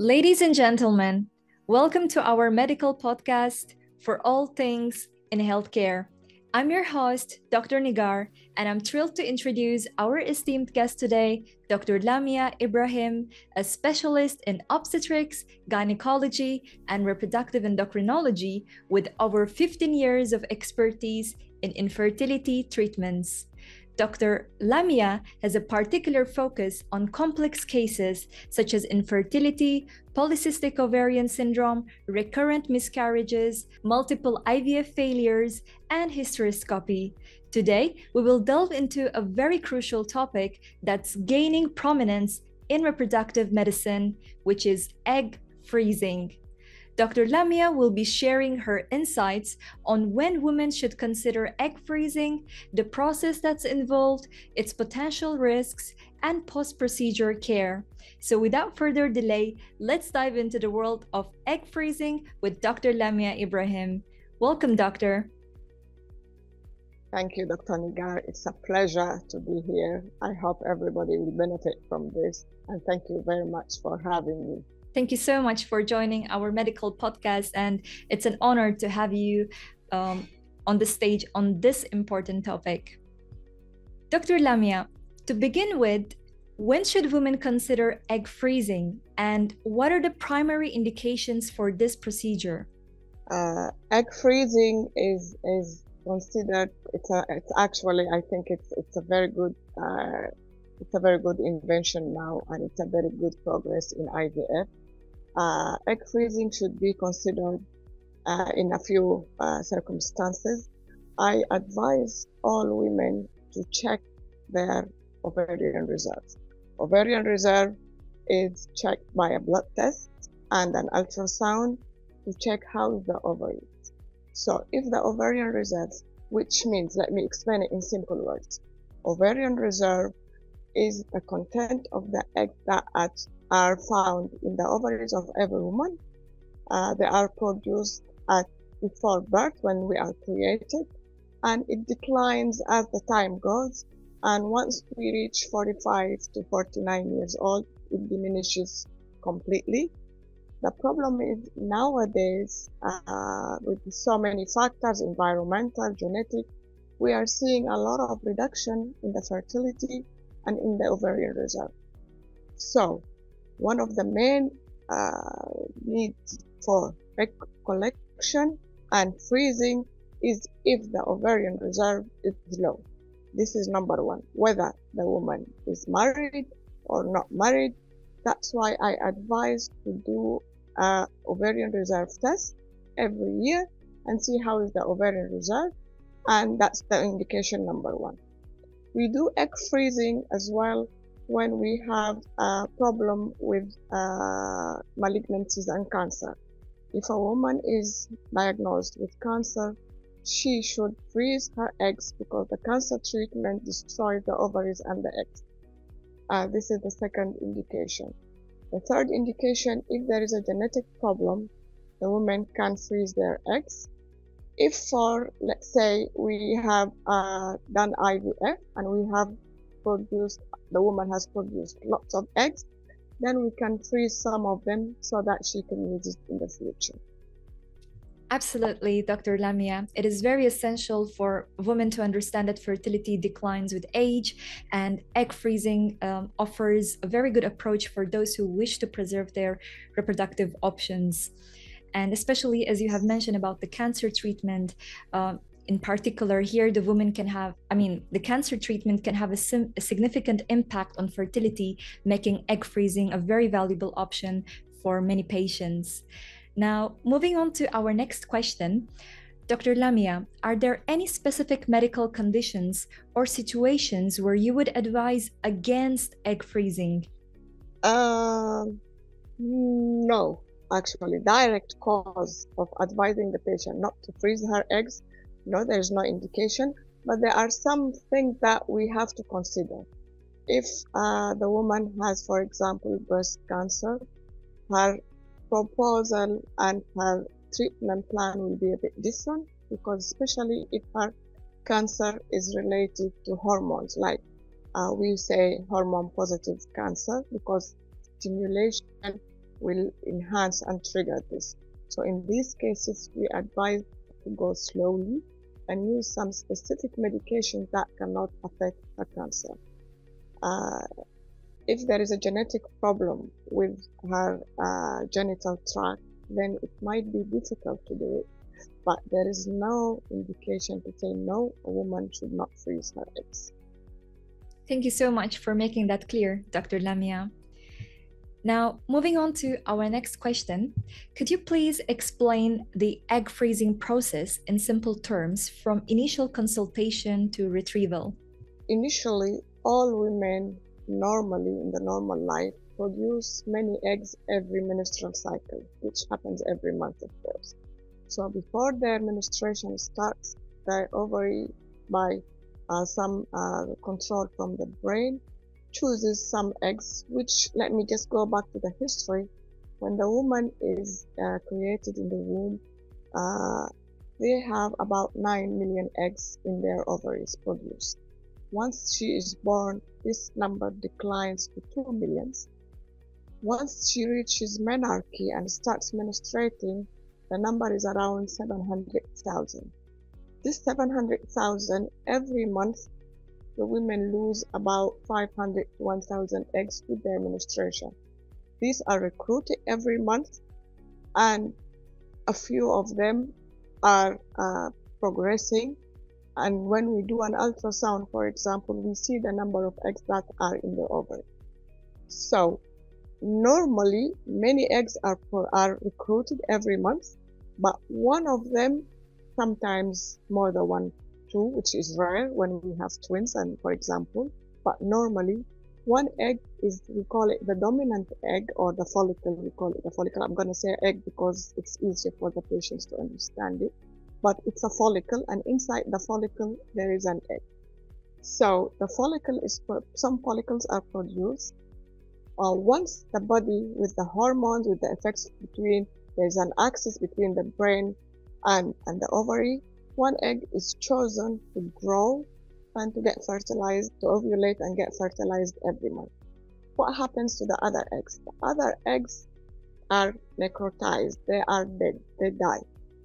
Ladies and gentlemen, welcome to our medical podcast for all things in healthcare. I'm your host, Dr. Nigar, and I'm thrilled to introduce our esteemed guest today, Dr. Lamia Ibrahim, a specialist in obstetrics, gynecology, and reproductive endocrinology with over 15 years of expertise in infertility treatments. Dr. Lamia has a particular focus on complex cases such as infertility, polycystic ovarian syndrome, recurrent miscarriages, multiple IVF failures, and hysteroscopy. Today, we will delve into a very crucial topic that's gaining prominence in reproductive medicine, which is egg freezing. Dr. Lamia will be sharing her insights on when women should consider egg freezing, the process that's involved, its potential risks, and post procedure care. So, without further delay, let's dive into the world of egg freezing with Dr. Lamia Ibrahim. Welcome, Doctor. Thank you, Dr. Nigar. It's a pleasure to be here. I hope everybody will benefit from this. And thank you very much for having me. Thank you so much for joining our medical podcast, and it's an honor to have you um, on the stage on this important topic. Dr. Lamia, to begin with, when should women consider egg freezing, and what are the primary indications for this procedure? Uh, egg freezing is is considered it's a it's actually I think it's it's a very good uh, it's a very good invention now and it's a very good progress in IVF uh, egg freezing should be considered uh, in a few uh, circumstances. I advise all women to check their ovarian reserves. Ovarian reserve is checked by a blood test and an ultrasound to check how the ovary is. So if the ovarian reserves, which means, let me explain it in simple words. Ovarian reserve is the content of the egg that are found in the ovaries of every woman. Uh, they are produced at before birth when we are created and it declines as the time goes and once we reach 45 to 49 years old it diminishes completely the problem is nowadays uh, with so many factors environmental genetic we are seeing a lot of reduction in the fertility and in the ovarian reserve so one of the main uh, needs for egg collection and freezing is if the ovarian reserve is low. This is number one, whether the woman is married or not married. That's why I advise to do a ovarian reserve test every year and see how is the ovarian reserve. And that's the indication number one. We do egg freezing as well when we have a problem with uh, malignancies and cancer. If a woman is diagnosed with cancer, she should freeze her eggs because the cancer treatment destroys the ovaries and the eggs. Uh, this is the second indication. The third indication, if there is a genetic problem, the woman can freeze their eggs. If for, let's say, we have uh, done IVF and we have produced, the woman has produced lots of eggs, then we can freeze some of them so that she can use it in the future. Absolutely, Dr. Lamia. It is very essential for women to understand that fertility declines with age, and egg freezing um, offers a very good approach for those who wish to preserve their reproductive options. And especially as you have mentioned about the cancer treatment, uh, in particular here the woman can have i mean the cancer treatment can have a, sim- a, significant impact on fertility making egg freezing a very valuable option for many patients. Now moving on to our next question. Dr lamia are there any specific medical conditions or situations where you would advise against egg freezing? Um no actually. Direct cause of advising the patient not to freeze her eggs no, there is no indication, but there are some things that we have to consider. If uh, the woman has, for example, breast cancer, her proposal and her treatment plan will be a bit different because especially if her cancer is related to hormones like uh, we say hormone positive cancer because stimulation will enhance and trigger this. So in these cases, we advise to go slowly and use some specific medication that cannot affect the cancer. Uh, if there is a genetic problem with her uh, genital tract, then it might be difficult to do it. But there is no indication to say no, a woman should not freeze her eggs. Thank you so much for making that clear, Dr. Lamia. Now, moving on to our next question, could you please explain the egg freezing process in simple terms from initial consultation to retrieval? Initially, all women normally in the normal life produce many eggs every menstrual cycle, which happens every month, of course. So before their menstruation starts, their ovary, by uh, some uh, control from the brain, chooses some eggs, which let me just go back to the history. When the woman is uh, created in the womb, uh, they have about 9 million eggs in their ovaries produced. Once she is born, this number declines to 2 millions. Once she reaches menarche and starts menstruating, the number is around 700,000. This 700,000 every month the women lose about 500 to 1000 eggs with their menstruation. These are recruited every month and a few of them are uh, progressing. And when we do an ultrasound, for example, we see the number of eggs that are in the ovary. So normally many eggs are, are recruited every month, but one of them sometimes more than one two, which is rare when we have twins and for example, but normally one egg is, we call it the dominant egg or the follicle, we call it the follicle. I'm going to say egg because it's easier for the patients to understand it, but it's a follicle and inside the follicle there is an egg. So the follicle is, some follicles are produced uh, once the body with the hormones, with the effects between, there's an axis between the brain and, and the ovary one egg is chosen to grow and to get fertilized, to ovulate and get fertilized every month. What happens to the other eggs? The other eggs are necrotized, they are dead, they die.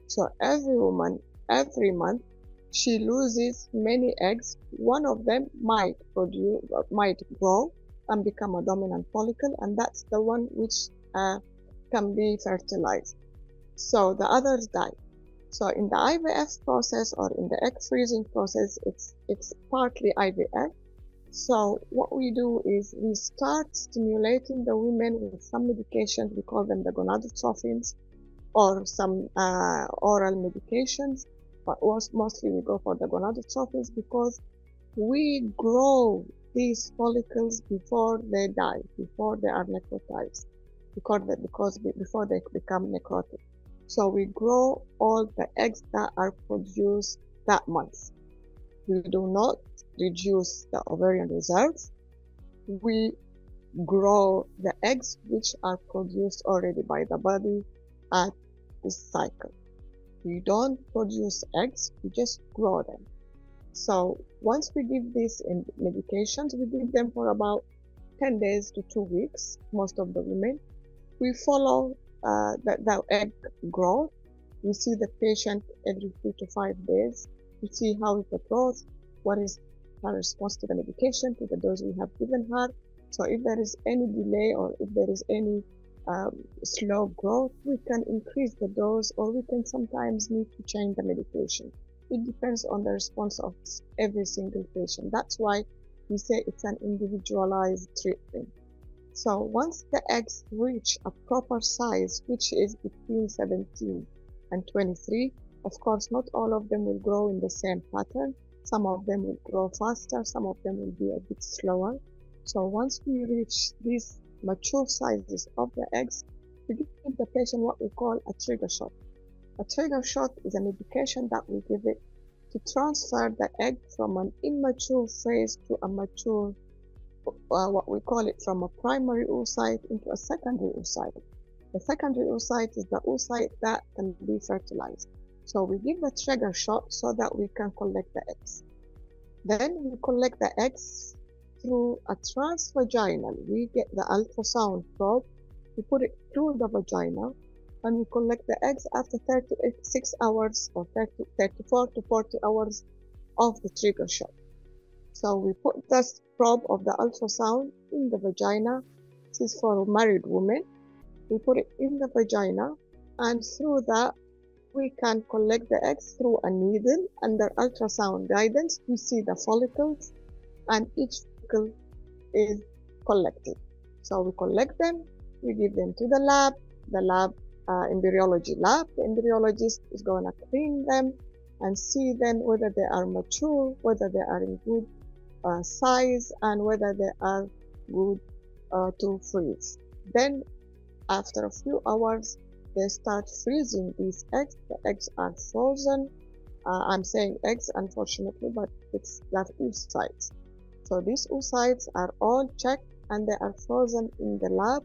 So every woman, every month, she loses many eggs. One of them might produce, might grow and become a dominant follicle, and that's the one which uh, can be fertilized. So the others die. So in the IVF process or in the egg freezing process, it's, it's partly IVF. So what we do is we start stimulating the women with some medications. We call them the gonadotropins or some uh, oral medications. But mostly we go for the gonadotropins because we grow these follicles before they die, before they are necrotized, because, because before they become necrotic. So we grow all the eggs that are produced that month. We do not reduce the ovarian reserves. We grow the eggs which are produced already by the body at this cycle. We don't produce eggs, we just grow them. So once we give these medications, we give them for about 10 days to two weeks, most of the women. We follow uh, that, that egg growth. We see the patient every three to five days. We see how it grows, what is her response to the medication, to the dose we have given her. So if there is any delay or if there is any um, slow growth, we can increase the dose or we can sometimes need to change the medication. It depends on the response of every single patient. That's why we say it's an individualized treatment. So once the eggs reach a proper size, which is between 17 and 23, of course, not all of them will grow in the same pattern. Some of them will grow faster, some of them will be a bit slower. So once we reach these mature sizes of the eggs, we give the patient what we call a trigger shot. A trigger shot is a medication that we give it to transfer the egg from an immature phase to a mature uh, what we call it from a primary oocyte into a secondary oocyte. The secondary oocyte is the oocyte that can be fertilized. So we give the trigger shot so that we can collect the eggs. Then we collect the eggs through a transvaginal. We get the ultrasound probe we put it through the vagina and we collect the eggs after 36 hours or 30, 34 to 40 hours of the trigger shot. So we put this probe of the ultrasound in the vagina. This is for married women. We put it in the vagina and through that we can collect the eggs through a needle under ultrasound guidance. We see the follicles and each follicle is collected. So we collect them, we give them to the lab. The lab, uh, embryology lab, the embryologist is going to clean them and see them whether they are mature, whether they are in good uh, size, and whether they are good uh, to freeze. Then, after a few hours, they start freezing these eggs. The eggs are frozen. Uh, I'm saying eggs, unfortunately, but it's that oocytes. So these oocytes are all checked and they are frozen in the lab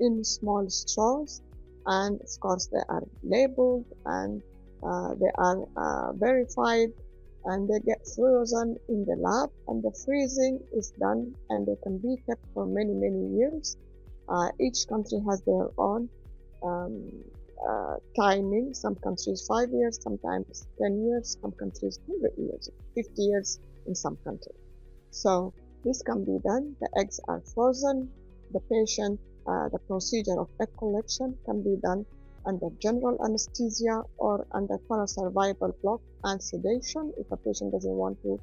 in small straws. And of course, they are labeled and uh, they are uh, verified and they get frozen in the lab and the freezing is done and they can be kept for many many years. Uh, each country has their own um, uh, timing. Some countries five years sometimes 10 years some countries 100 years 50 years in some countries so this can be done. The eggs are frozen. The patient uh, the procedure of egg collection can be done under general anesthesia or under paracervical block and sedation. If a patient doesn't want to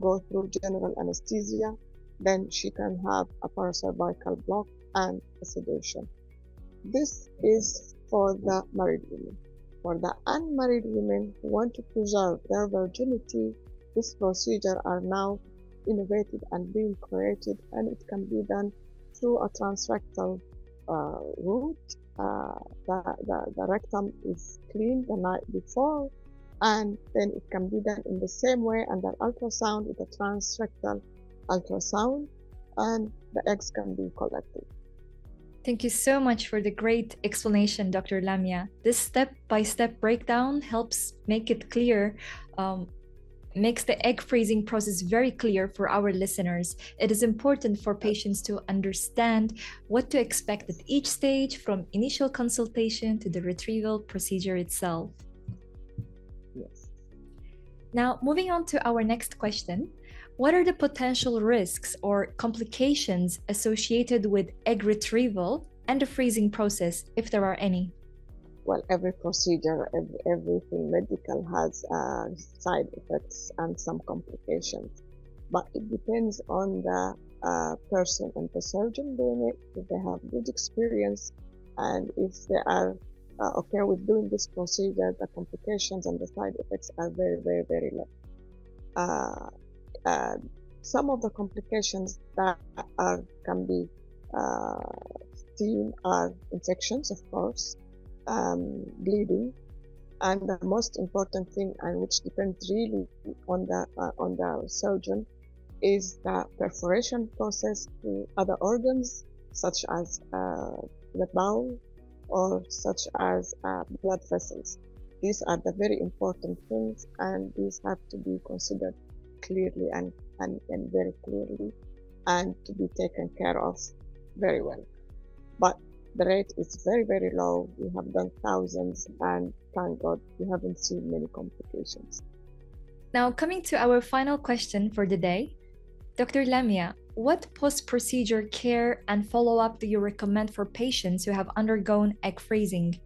go through general anesthesia, then she can have a paracervical block and sedation. This is for the married women. For the unmarried women who want to preserve their virginity, this procedure are now innovated and being created and it can be done through a transrectal uh, route uh, the, the, the rectum is cleaned the night before and then it can be done in the same way under ultrasound with a transrectal ultrasound and the eggs can be collected. Thank you so much for the great explanation, Dr. Lamia. This step by step breakdown helps make it clear um, makes the egg freezing process very clear for our listeners. It is important for patients to understand what to expect at each stage from initial consultation to the retrieval procedure itself. Yes. Now, moving on to our next question. What are the potential risks or complications associated with egg retrieval and the freezing process, if there are any? Well, every procedure, every, everything medical has uh, side effects and some complications. But it depends on the uh, person and the surgeon doing it, if they have good experience and if they are uh, okay with doing this procedure, the complications and the side effects are very, very, very low. Uh, uh, some of the complications that are can be uh, seen are infections, of course, um, bleeding. And the most important thing and which depends really on the uh, on the surgeon is the perforation process to other organs such as uh, the bowel or such as uh, blood vessels. These are the very important things and these have to be considered clearly and, and, and very clearly and to be taken care of very well. But the rate is very, very low. We have done thousands, and thank God we haven't seen many complications. Now, coming to our final question for the day, Dr. Lamia, what post procedure care and follow up do you recommend for patients who have undergone egg freezing?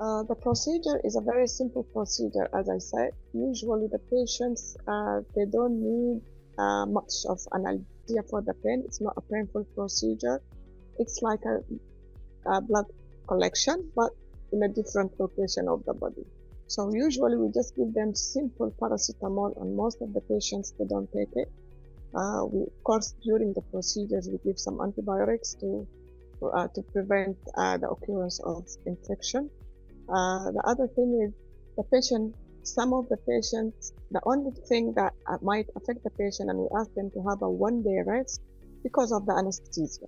Uh, the procedure is a very simple procedure, as I said. Usually, the patients uh, they don't need uh, much of an idea for the pain. It's not a painful procedure. It's like a uh, blood collection, but in a different location of the body. So usually we just give them simple paracetamol, and most of the patients they don't take it. Uh, we, of course, during the procedures, we give some antibiotics to uh, to prevent uh, the occurrence of infection. Uh, the other thing is the patient. Some of the patients, the only thing that uh, might affect the patient, and we ask them to have a one-day rest because of the anesthesia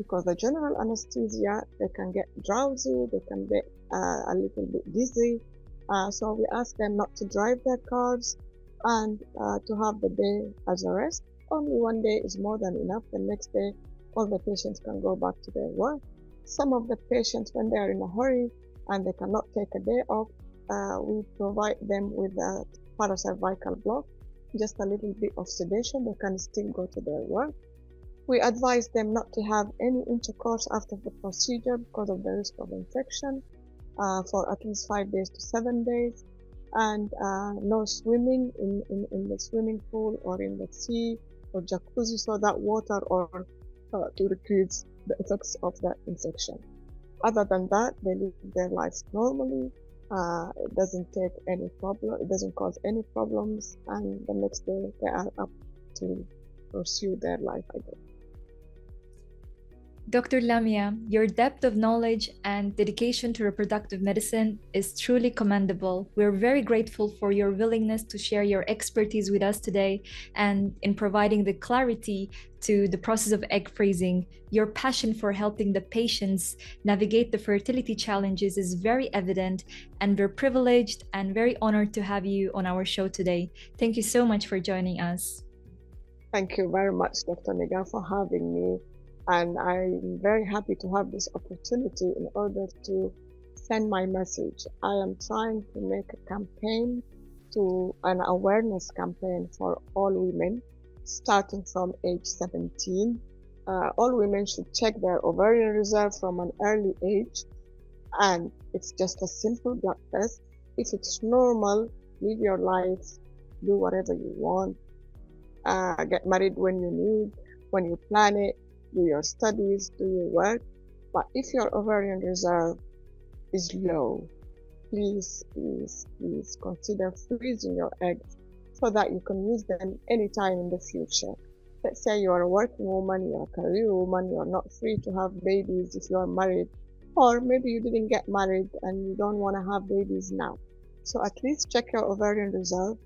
because the general anesthesia they can get drowsy they can get uh, a little bit dizzy uh, so we ask them not to drive their cars and uh, to have the day as a rest. Only one day is more than enough. The next day, all the patients can go back to their work. Some of the patients, when they are in a hurry and they cannot take a day off, uh, we provide them with a paracervical block, just a little bit of sedation. They can still go to their work. We advise them not to have any intercourse after the procedure because of the risk of infection uh, for at least five days to seven days and uh, no swimming in, in, in the swimming pool or in the sea or jacuzzi so that water or uh, to reduce the effects of the infection. Other than that, they live their lives normally. Uh, it doesn't take any problem. It doesn't cause any problems, and the next day they are up to pursue their life again. Dr. Lamia, your depth of knowledge and dedication to reproductive medicine is truly commendable. We're very grateful for your willingness to share your expertise with us today and in providing the clarity to the process of egg freezing. Your passion for helping the patients navigate the fertility challenges is very evident, and we're privileged and very honored to have you on our show today. Thank you so much for joining us. Thank you very much, Dr. Nigar, for having me and I'm very happy to have this opportunity in order to send my message. I am trying to make a campaign to an awareness campaign for all women starting from age 17. Uh, all women should check their ovarian reserve from an early age and it's just a simple blood test. If it's normal, live your life, do whatever you want, uh, get married when you need, when you plan it, do your studies, do your work. But if your ovarian reserve is low, please, please, please consider freezing your eggs so that you can use them anytime in the future. Let's say you are a working woman, you are a career woman, you are not free to have babies if you are married, or maybe you didn't get married and you don't want to have babies now. So at least check your ovarian reserve,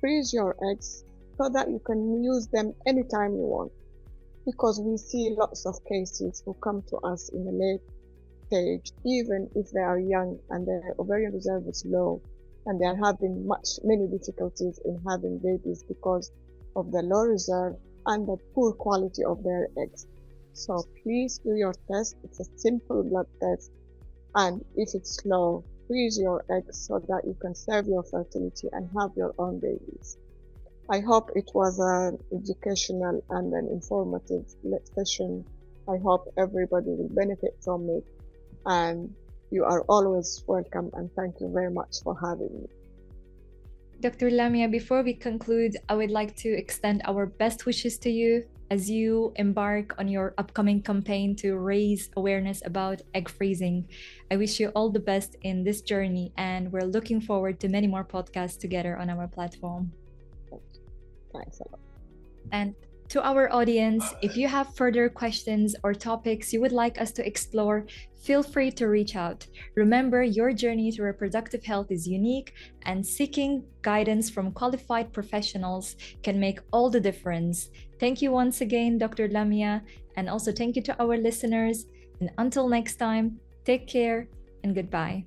freeze your eggs so that you can use them anytime you want because we see lots of cases who come to us in the late stage, even if they are young and their ovarian reserve is low, and they are having much many difficulties in having babies because of the low reserve and the poor quality of their eggs. So please do your test. It's a simple blood test, and if it's low, freeze your eggs so that you can save your fertility and have your own babies. I hope it was an educational and an informative session. I hope everybody will benefit from it. And you are always welcome. And thank you very much for having me. Dr. Lamia, before we conclude, I would like to extend our best wishes to you as you embark on your upcoming campaign to raise awareness about egg freezing. I wish you all the best in this journey, and we're looking forward to many more podcasts together on our platform. Thanks a lot. And to our audience, if you have further questions or topics you would like us to explore, feel free to reach out. Remember, your journey to reproductive health is unique, and seeking guidance from qualified professionals can make all the difference. Thank you once again, Dr. Lamia, and also thank you to our listeners. And until next time, take care and goodbye.